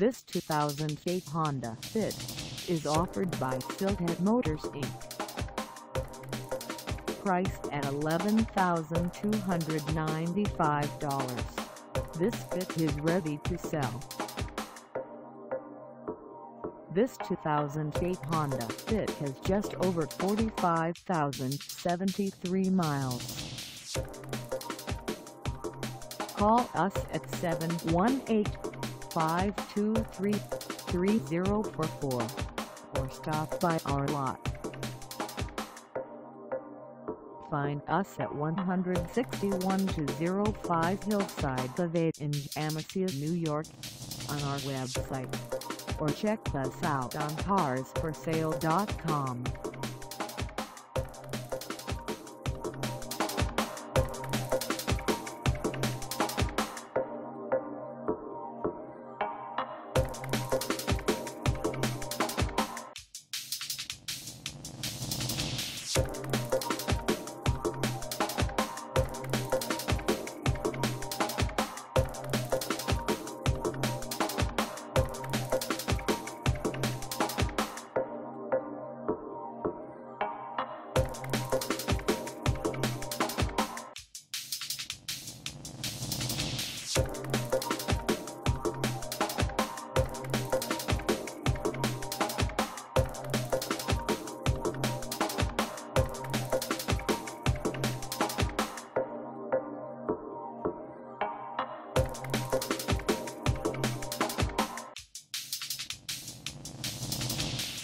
This 2008 Honda Fit is offered by Sylhet Motors Inc. Priced at $11,295, this Fit is ready to sell. This 2008 Honda Fit has just over 45,073 miles. Call us at 718-523-3044 or stop by our lot. Find us at 161-05 Hillside Ave in Jamaica, New York on our website or check us out on carsforsale.com.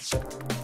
Thank